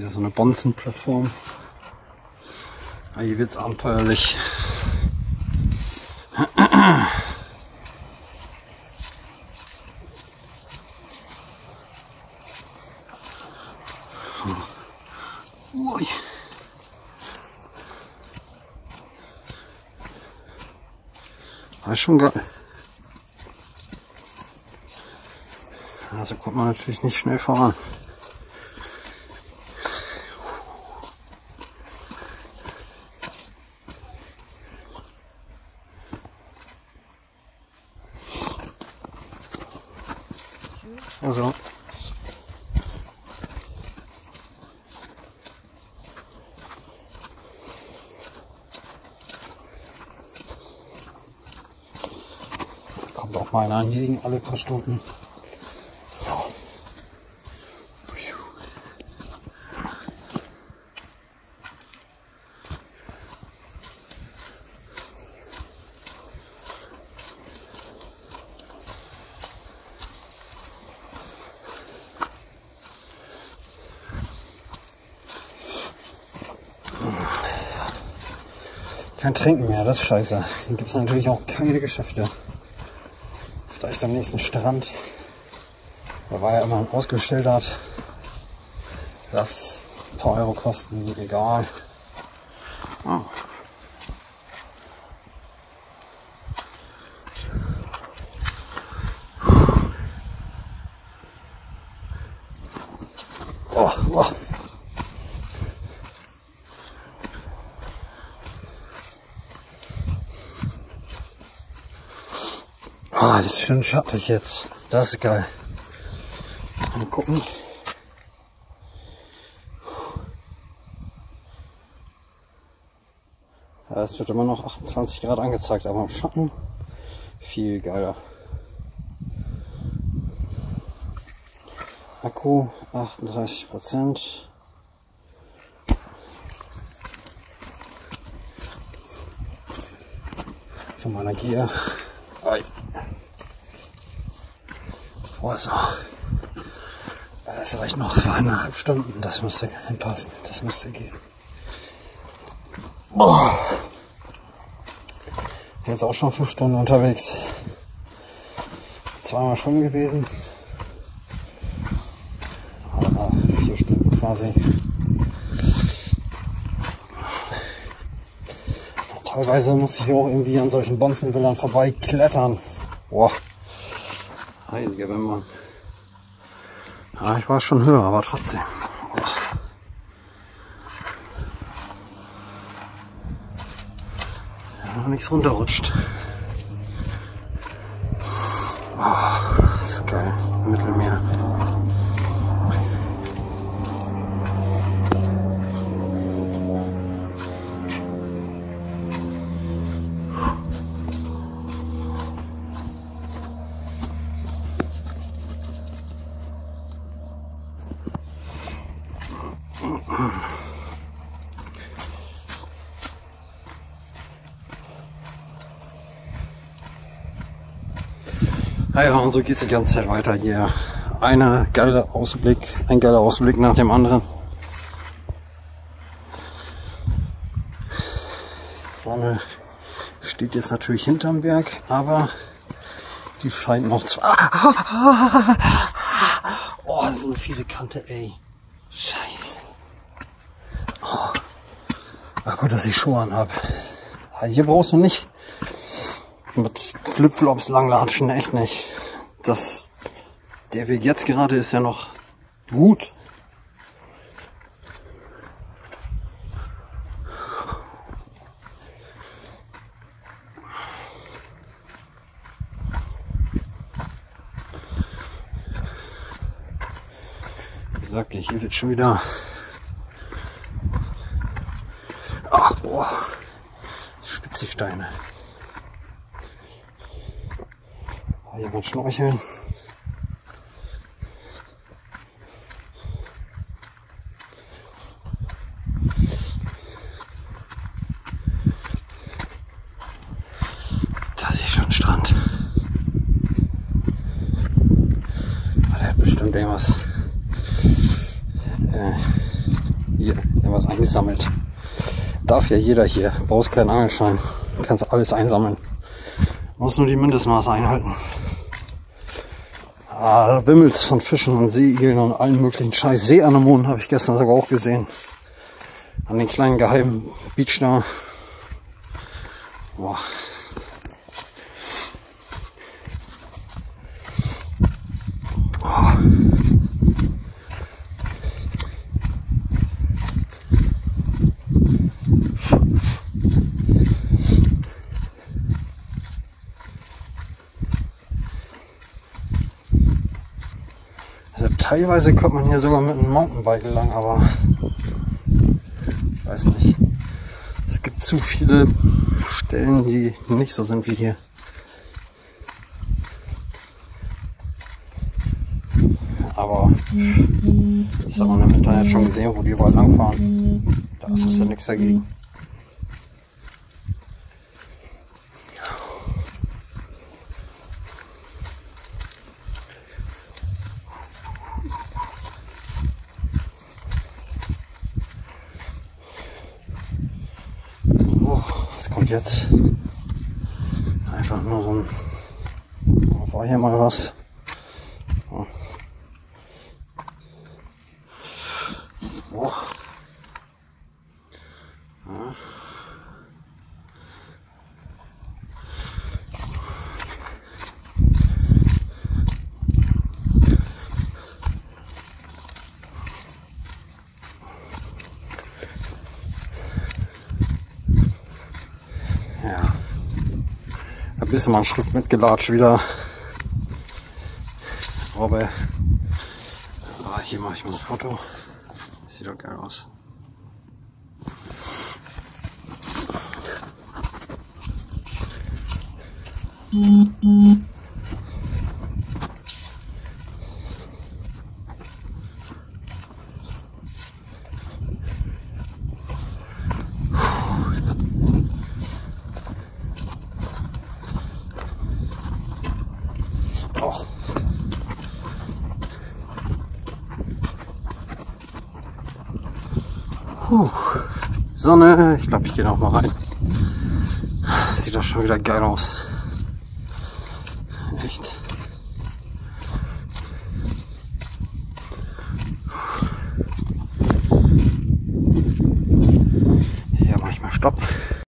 Wieder so eine Bonzenplattform. Ah, hier wird's abenteuerlich. War schon geil. Also kommt man natürlich nicht schnell voran. Also. Kommt auch mal ein Anliegen alle paar Stunden. Kein Trinken mehr, das ist scheiße. Dann gibt es natürlich auch keine Geschäfte. Vielleicht am nächsten Strand. Da war ja immer ausgeschildert. Lass ein paar Euro kosten, egal. Oh. Oh, oh. Das ist schön schattig jetzt. Das ist geil. Mal gucken. Ja, es wird immer noch 28 Grad angezeigt, aber im Schatten viel geiler. Akku 38 Prozent. Von meiner Gier. Ei. Ist er? Es reicht noch für eineinhalb Stunden. Das müsste hinpassen. Das müsste gehen. Boah. Jetzt auch schon fünf Stunden unterwegs. Zweimal schwimmen gewesen. Aber vier Stunden quasi. Teilweise muss ich auch irgendwie an solchen Bonzenwildern vorbei klettern. Boah. Heiliger Mann. Ja, ich war schon höher, aber trotzdem. Ja, nichts runterrutscht. Boah, das ist geil. Mittelmeer. Naja, und so geht's die ganze Zeit weiter hier. Eine geile Ausblick, ein geiler Ausblick nach dem anderen. Sonne steht jetzt natürlich hinterm Berg, aber die scheint noch zu... Oh, so eine fiese Kante, ey. Scheiße. Oh. Ach gut, dass ich Schuhe an habe. Hier brauchst du nicht mit Flipflops langlatschen, echt nicht. Das, der Weg jetzt gerade ist ja noch gut. Wie gesagt, hier wird schon wieder. Ach, boah. Spitze Steine. Hier mal schnorcheln. Da sehe ich schon Strand. Ah, der hat bestimmt irgendwas. Äh, hier irgendwas eingesammelt. Darf ja jeder hier. Brauchst keinen Angelschein. Kannst alles einsammeln. Muss nur die Mindestmaße einhalten. Ah, da wimmelt von Fischen und Seeigeln und allen möglichen Scheiß. Seeanemonen habe ich gestern sogar auch gesehen. An den kleinen geheimen Beach da. Boah. Teilweise kommt man hier sogar mit einem Mountainbike lang, aber ich weiß nicht. Es gibt zu viele Stellen, die nicht so sind wie hier. Aber ich habe auch im Internet schon gesehen, wo die überall langfahren. Da ist es ja nichts dagegen. Jetzt einfach nur so ein, war hier mal was. Oh. Ja. Bist du mal ein Stück mitgelatscht wieder. Aber ah, hier mache ich mal ein Foto. Das sieht doch geil aus. Mhm. Puh. Sonne. Ich glaube, ich gehe noch mal rein. Sieht doch schon wieder geil aus. Echt.